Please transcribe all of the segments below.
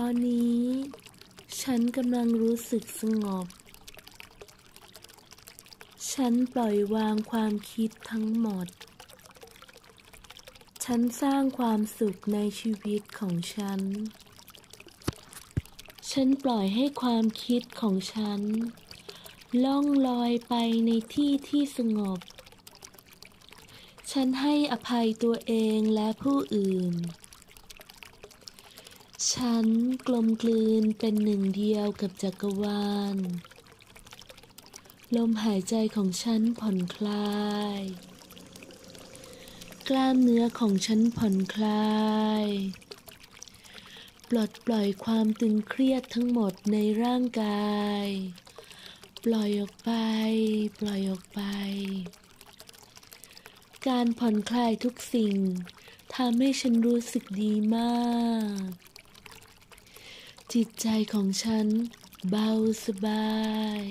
ตอนนี้ ฉันกำลังรู้สึกสงบ ฉันปล่อยวางความคิดทั้งหมด ฉันสร้างความสุขในชีวิตของฉัน ฉันปล่อยให้ความคิดของฉัน ล่องลอยไปในที่ที่สงบ ฉันให้อภัยตัวเองและผู้อื่น ฉันกลมกลืนเป็นหนึ่งเดียวกับจักรวาล ลมหายใจของฉันผ่อนคลาย กล้ามเนื้อของฉันผ่อนคลาย ปลดปล่อยความตึงเครียดทั้งหมดในร่างกาย ปล่อยออกไป ปล่อยออกไป การผ่อนคลายทุกสิ่งทำให้ฉันรู้สึกดีมาก จิตใจของฉันเบาสบาย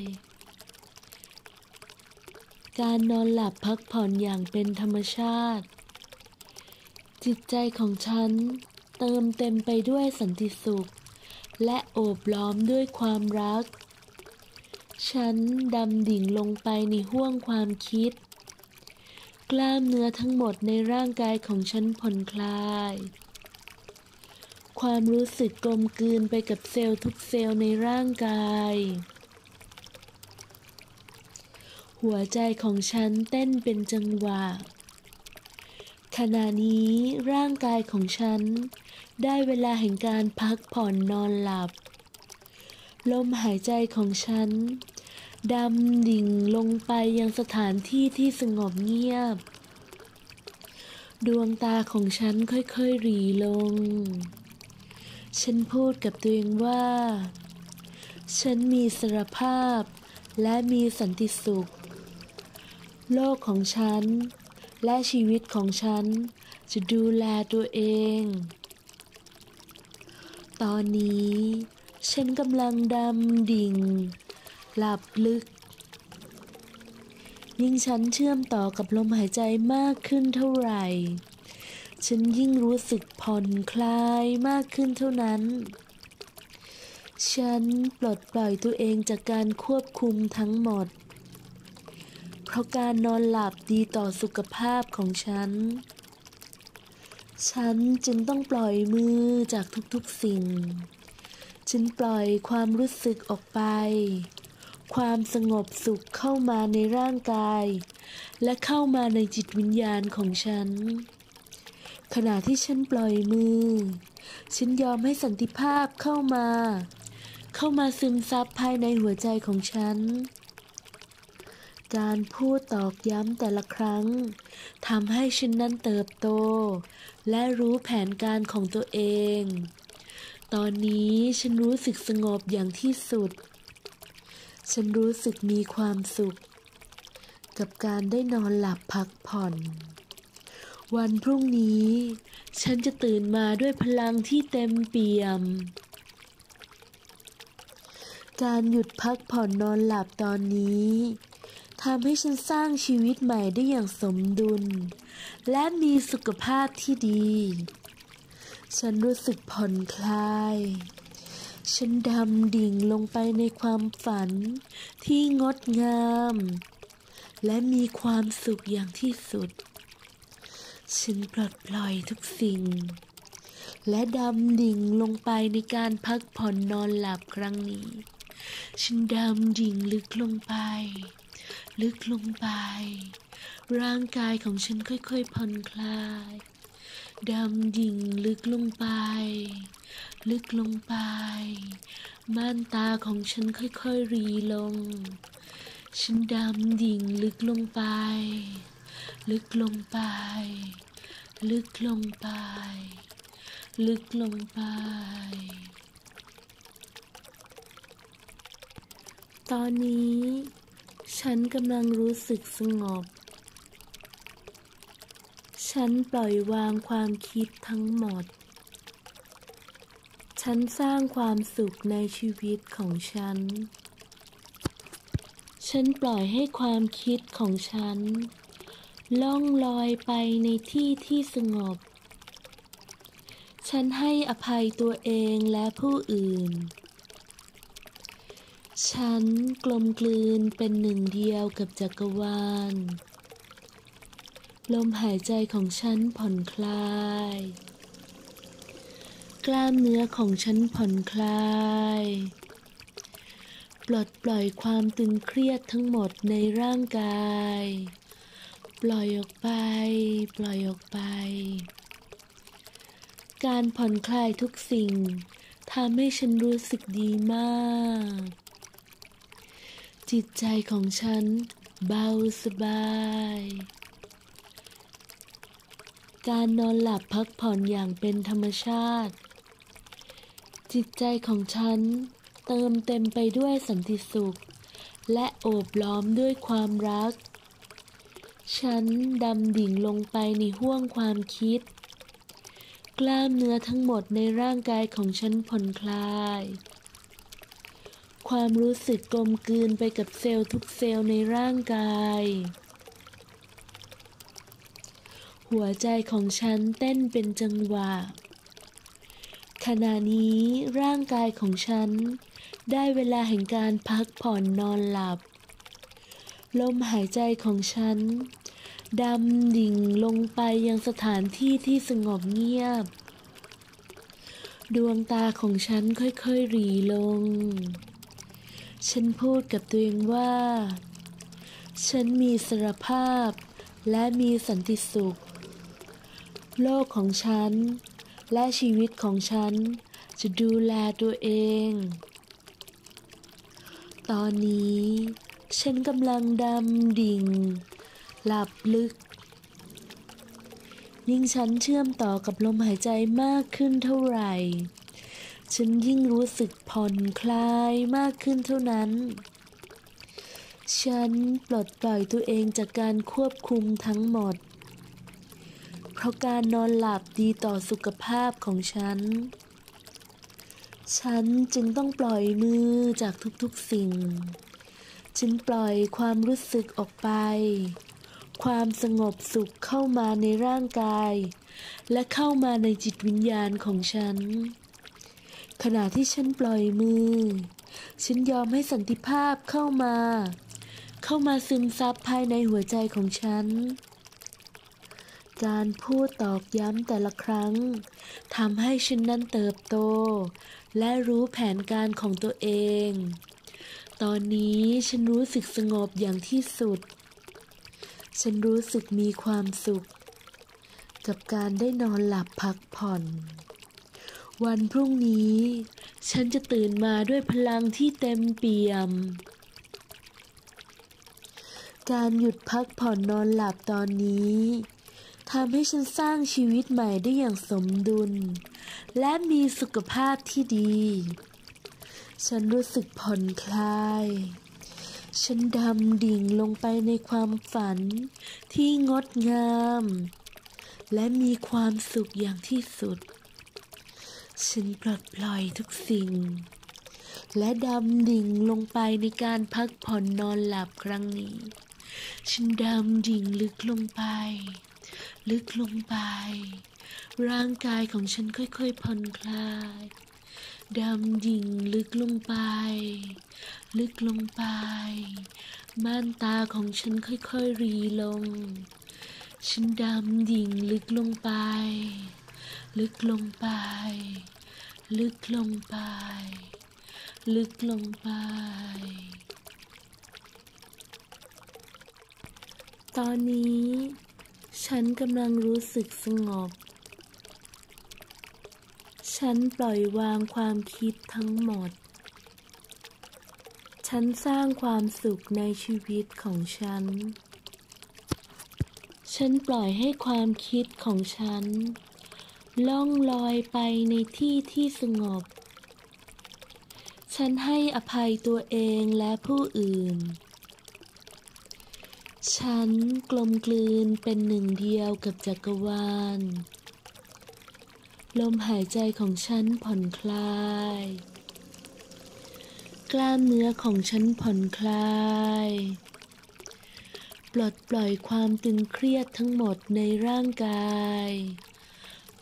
การนอนหลับพักผ่อนอย่างเป็นธรรมชาติ จิตใจของฉันเติมเต็มไปด้วยสันติสุข และโอบล้อมด้วยความรัก ฉันดำดิ่งลงไปในห้วงความคิด กล้ามเนื้อทั้งหมดในร่างกายของฉันผ่อนคลาย ความรู้สึกกลมกลืนไปกับเซลล์ทุกเซลล์ในร่างกาย หัวใจของฉันเต้นเป็นจังหวะ ขณะนี้ร่างกายของฉัน ได้เวลาแห่งการพักผ่อนนอนหลับ ลมหายใจของฉันดำดิ่งลงไปยังสถานที่ที่สงบเงียบ ดวงตาของฉันค่อยๆหรีลง ฉันพูดกับตัวเองว่า ฉันมีสรภาพ และมีสันติสุข โลกของฉัน และชีวิตของฉัน จะดูแลตัวเอง ตอนนี้ ฉันกำลังดำดิ่ง หลับลึก ยิ่งฉันเชื่อมต่อกับลมหายใจมากขึ้นเท่าไหร่ ฉันยิ่งรู้สึกผ่อนคลายมากขึ้นเท่านั้น ฉันปลดปล่อยตัวเองจากการควบคุมทั้งหมด เพราะการนอนหลับดีต่อสุขภาพของฉัน ฉันจึงต้องปล่อยมือจากทุกๆสิ่ง ฉันปล่อยความรู้สึกออกไป ความสงบสุขเข้ามาในร่างกาย และเข้ามาในจิตวิญญาณของฉัน ขณะที่ฉันปล่อยมือ ฉันยอมให้สันติภาพเข้ามา เข้ามาซึมซับภายในหัวใจของฉัน การพูดตอกย้ำแต่ละครั้งทำให้ฉันนั้นเติบโต และรู้แผนการของตัวเอง ตอนนี้ฉันรู้สึกสงบอย่างที่สุด ฉันรู้สึกมีความสุข กับการได้นอนหลับพักผ่อน วันพรุ่งนี้ ฉันจะตื่นมาด้วยพลังที่เต็มเปี่ยม การหยุดพักผ่อนนอนหลับตอนนี้ทำให้ฉันสร้างชีวิตใหม่ได้อย่างสมดุล และมีสุขภาพที่ดี ฉันรู้สึกผ่อนคลาย ฉันดำดิ่งลงไปในความฝันที่งดงาม และมีความสุขอย่างที่สุด ฉันปลดปล่อยทุกสิ่ง และดำดิ่งลงไปในการพักผ่อนนอนหลับครั้งนี้ ฉันดำดิ่งลึกลงไป ลึกลงไป ร่างกายของฉันค่อยๆผ่อนคลาย ดำดิ่งลึกลงไป ลึกลงไป ม่านตาของฉันค่อยๆรีลง ฉันดำดิ่งลึกลงไป ลึกลงไป ลึกลงไป ลึกลงไป ตอนนี้ ฉันกำลังรู้สึกสงบ ฉันปล่อยวางความคิดทั้งหมด ฉันสร้างความสุขในชีวิตของฉันฉันปล่อยให้ความคิดของฉัน ล่องลอยไปในที่ที่สงบ ฉันให้อภัยตัวเองและผู้อื่น ฉันกลมกลืนเป็นหนึ่งเดียวกับจักรวาล ลมหายใจของฉันผ่อนคลาย กล้ามเนื้อของฉันผ่อนคลายปลดปล่อยความตึงเครียดทั้งหมดในร่างกาย ปล่อยออกไป ปล่อยออกไป การผ่อนคลายทุกสิ่งทำให้ฉันรู้สึกดีมาก จิตใจของฉันเบาสบาย การนอนหลับพักผ่อนอย่างเป็นธรรมชาติ จิตใจของฉันเติมเต็มไปด้วยสันติสุข และโอบล้อมด้วยความรัก ฉันดำดิ่งลงไปในห้วงความคิด กล้ามเนื้อทั้งหมดในร่างกายของฉันผ่อนคลาย ความรู้สึกกลมกลืนไปกับเซลล์ทุกเซลล์ในร่างกาย หัวใจของฉันเต้นเป็นจังหวะ ขณะนี้ร่างกายของฉันได้เวลาแห่งการพักผ่อนนอนหลับ ลมหายใจของฉัน ดำดิ่งลงไปยังสถานที่ที่สงบเงียบ ดวงตาของฉันค่อยๆหรีลง ฉันพูดกับตัวเองว่า ฉันมีสรภาพ และมีสันติสุข โลกของฉัน และชีวิตของฉันจะดูแลตัวเอง ตอนนี้ ฉันกำลังดำดิ่ง หลับลึก ยิ่งฉันเชื่อมต่อกับลมหายใจมากขึ้นเท่าไหร่ ฉันยิ่งรู้สึกผ่อนคลายมากขึ้นเท่านั้น ฉันปลดปล่อยตัวเองจากการควบคุมทั้งหมด เพราะการนอนหลับดีต่อสุขภาพของฉันฉันจึงต้องปล่อยมือจากทุกๆสิ่ง ฉันปล่อยความรู้สึกออกไป ความสงบสุขเข้ามาในร่างกาย และเข้ามาในจิตวิญญาณของฉัน ขณะที่ฉันปล่อยมือ ฉันยอมให้สันติภาพเข้ามา เข้ามาซึมซับภายในหัวใจของฉัน การพูดตอกย้ำแต่ละครั้งทำให้ฉันนั้นเติบโต และรู้แผนการของตัวเอง ตอนนี้ฉันรู้สึกสงบอย่างที่สุด ฉันรู้สึกมีความสุข กับการได้นอนหลับพักผ่อน วันพรุ่งนี้ ฉันจะตื่นมาด้วยพลังที่เต็มเปี่ยม การหยุดพักผ่อนนอนหลับตอนนี้ทำให้ฉันสร้างชีวิตใหม่ได้อย่างสมดุล และมีสุขภาพที่ดี ฉันรู้สึกผ่อนคลาย ฉันดำดิ่งลงไปในความฝันที่งดงาม และมีความสุขอย่างที่สุด ฉันปลดปล่อยทุกสิ่ง และดำดิ่งลงไปในการพักผ่อนนอนหลับครั้งนี้ ฉันดำดิ่งลึกลงไป ลึกลงไป ร่างกายของฉันค่อยๆผ่อนคลาย ดำดิ่งลึกลงไป ลึกลงไป ม่านตาของฉันค่อยๆรีลง ฉันดำดิ่งลึกลงไป ลึกลงไป ลึกลงไป ลึกลงไป ตอนนี้ ฉันกำลังรู้สึกสงบ ฉันปล่อยวางความคิดทั้งหมด ฉันสร้างความสุขในชีวิตของฉัน ฉันปล่อยให้ความคิดของฉัน ล่องลอยไปในที่ที่สงบ ฉันให้อภัยตัวเองและผู้อื่น ฉันกลมกลืนเป็นหนึ่งเดียวกับจักรวาล ลมหายใจของฉันผ่อนคลาย กล้ามเนื้อของฉันผ่อนคลาย ปลดปล่อยความตึงเครียดทั้งหมดในร่างกาย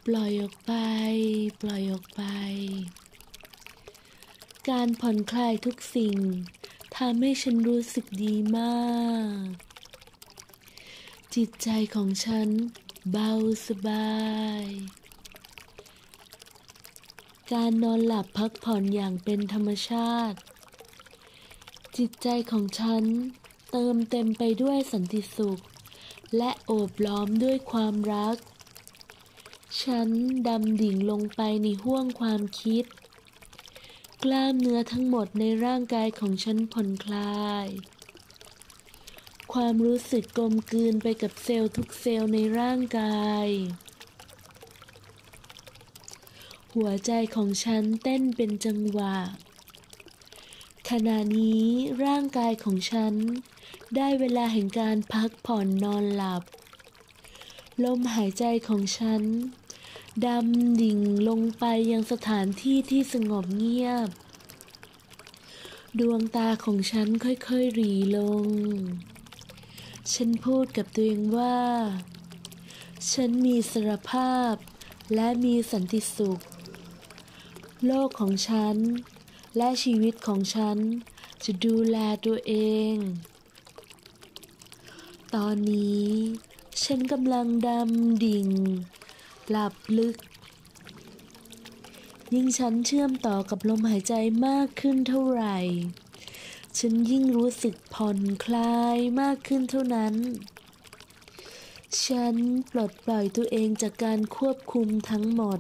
ปล่อยออกไป ปล่อยออกไป การผ่อนคลายทุกสิ่งทำให้ฉันรู้สึกดีมาก จิตใจของฉันเบาสบาย การนอนหลับพักผ่อนอย่างเป็นธรรมชาติ จิตใจของฉันเติมเต็มไปด้วยสันติสุข และโอบล้อมด้วยความรัก ฉันดำดิ่งลงไปในห้วงความคิด กล้ามเนื้อทั้งหมดในร่างกายของฉันผ่อนคลาย ความรู้สึกกลมกลืนไปกับเซลล์ทุกเซลล์ในร่างกาย หัวใจของฉันเต้นเป็นจังหวะ ขณะนี้ร่างกายของฉัน ได้เวลาแห่งการพักผ่อนนอนหลับ ลมหายใจของฉัน ดำดิ่งลงไปยังสถานที่ที่สงบเงียบ ดวงตาของฉันค่อยๆหรีลง ฉันพูดกับตัวเองว่า ฉันมีสรภาพและมีสันติสุข โลกของฉัน และชีวิตของฉัน จะดูแลตัวเอง ตอนนี้ ฉันกำลังดำดิ่ง หลับลึก ยิ่งฉันเชื่อมต่อกับลมหายใจมากขึ้นเท่าไหร่ ฉันยิ่งรู้สึกผ่อนคลายมากขึ้นเท่านั้นฉันปลดปล่อยตัวเองจากการควบคุมทั้งหมด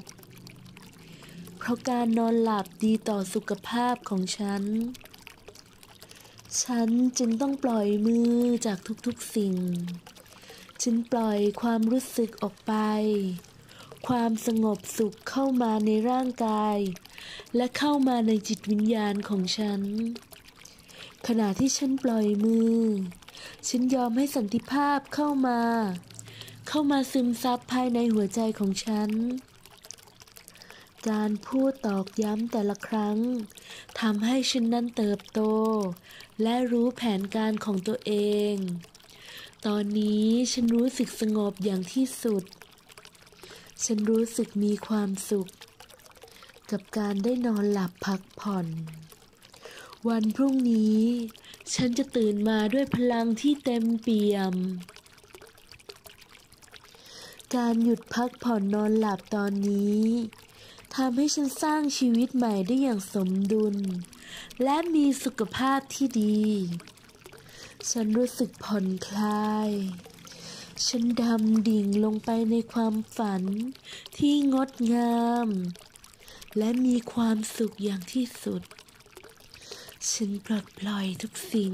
เพราะการนอนหลับดีต่อสุขภาพของฉัน ฉันจึงต้องปล่อยมือจากทุกๆสิ่ง ฉันปล่อยความรู้สึกออกไป ความสงบสุขเข้ามาในร่างกาย และเข้ามาในจิตวิญญาณของฉัน ขณะที่ฉันปล่อยมือ ฉันยอมให้สันติภาพเข้ามา เข้ามาซึมซับภายในหัวใจของฉัน การพูดตอกย้ำแต่ละครั้งทำให้ฉันนั้นเติบโต และรู้แผนการของตัวเอง ตอนนี้ฉันรู้สึกสงบอย่างที่สุด ฉันรู้สึกมีความสุข กับการได้นอนหลับพักผ่อน วันพรุ่งนี้ ฉันจะตื่นมาด้วยพลังที่เต็มเปี่ยมการหยุดพักผ่อนนอนหลับตอนนี้ ทำให้ฉันสร้างชีวิตใหม่ได้อย่างสมดุล และมีสุขภาพที่ดี ฉันรู้สึกผ่อนคลาย ฉันดำดิ่งลงไปในความฝันที่งดงาม และมีความสุขอย่างที่สุด ฉันปลดปล่อยทุกสิ่ง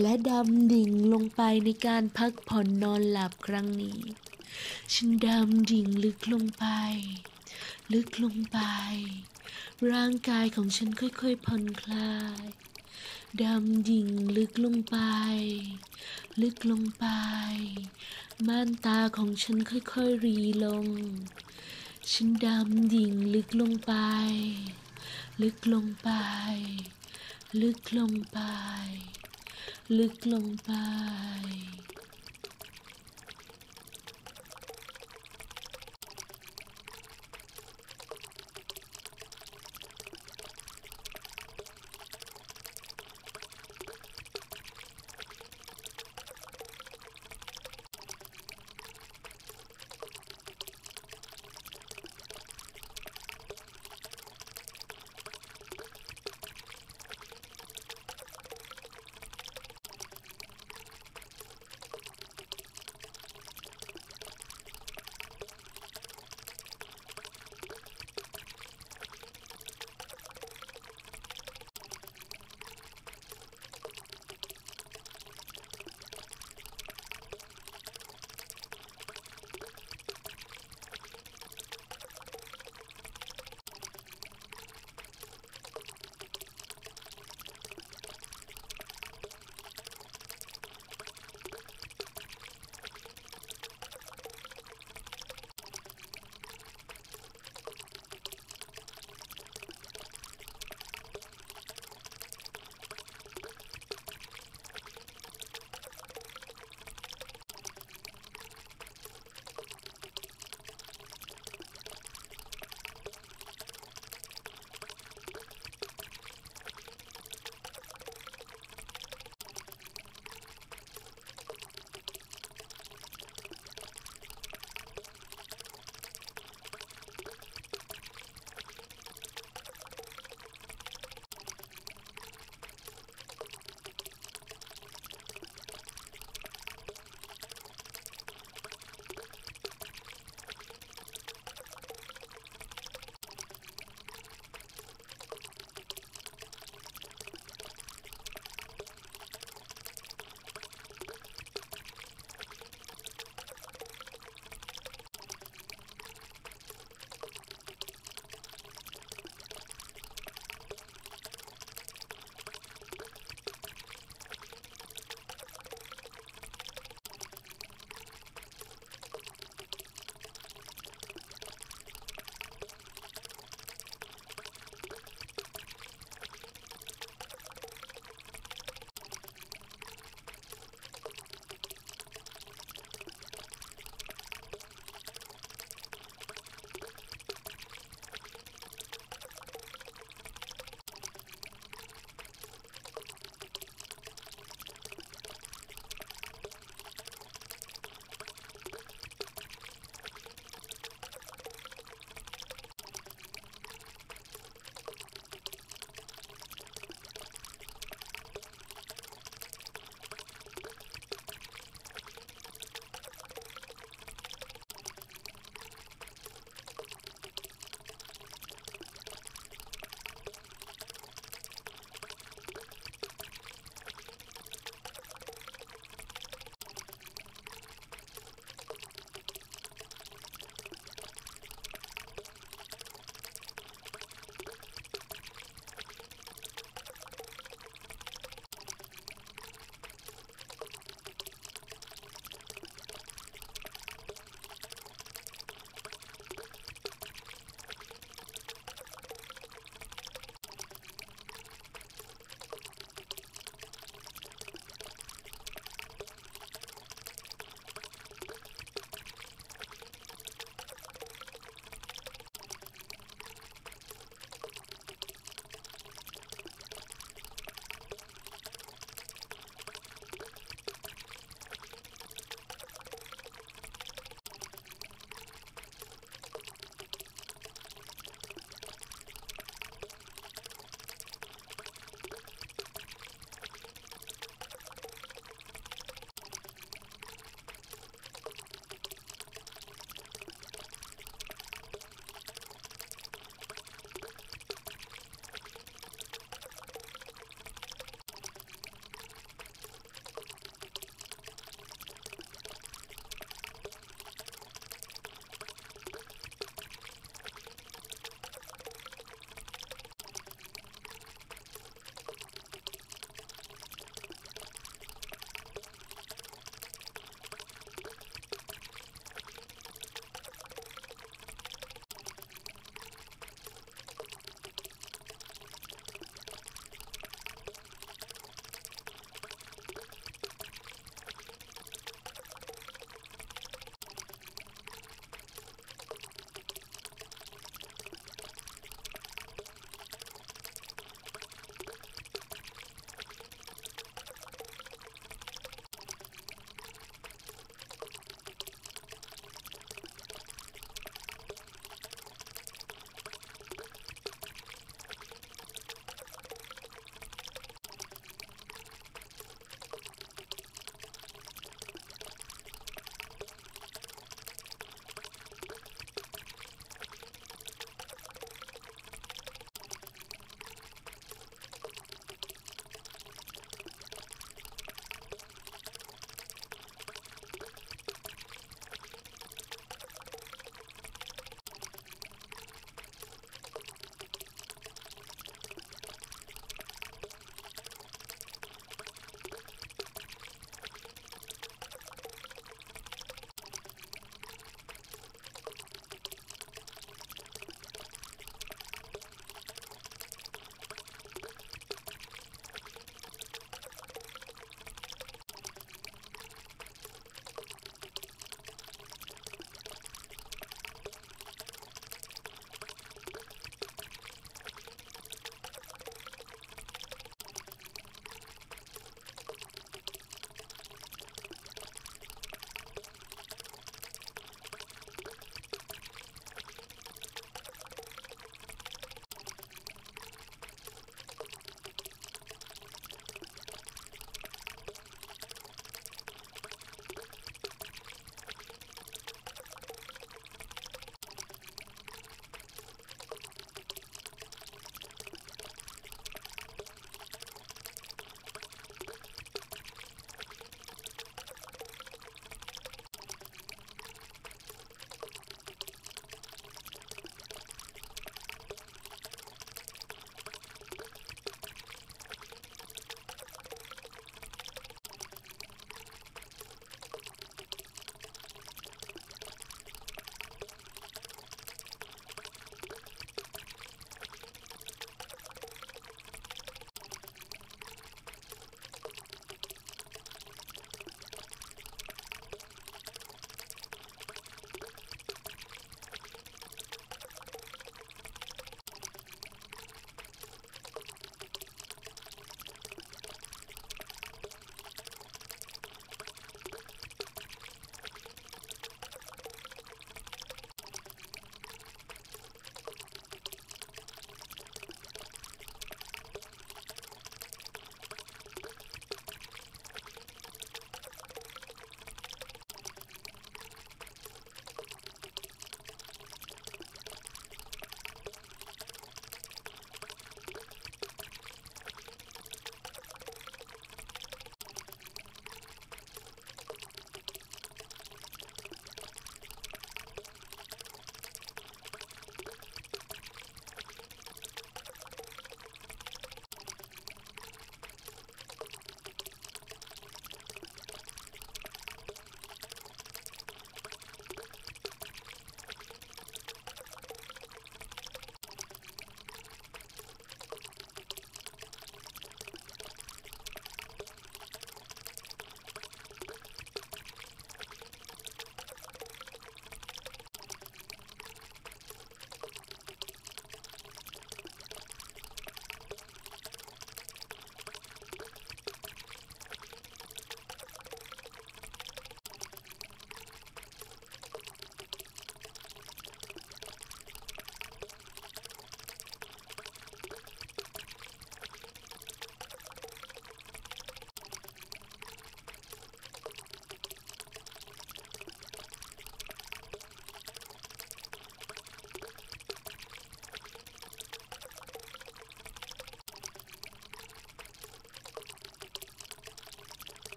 และดำดิ่งลงไปในการพักผ่อนนอนหลับครั้งนี้ ฉันดำดิ่งลึกลงไป ลึกลงไป ร่างกายของฉันค่อยๆผ่อนคลายดำดิ่งลึกลงไป ลึกลงไป ม่านตาของฉันค่อยๆรีลง ฉันดำดิ่งลึกลงไป ลึกลงไป ลึกลงไป ลึกลงไป